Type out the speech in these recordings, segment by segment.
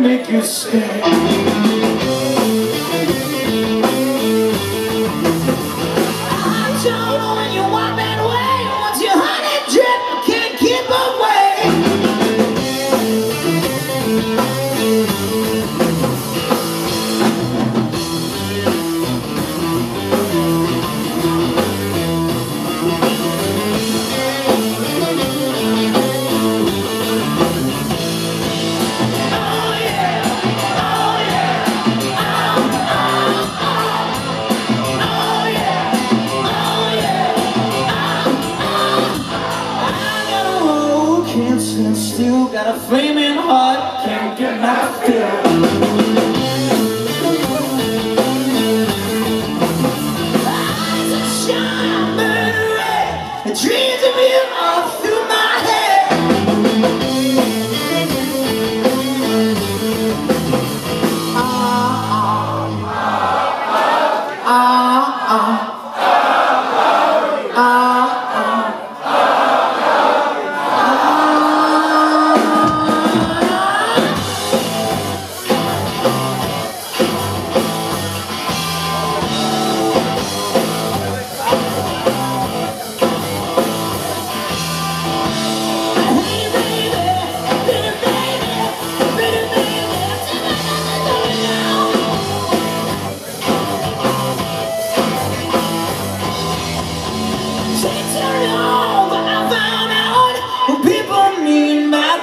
make you stay. You Got a flaming heart, can't get my fill. Dreams of being through my Ah, ah, ah, ah, ah.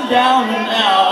down and out.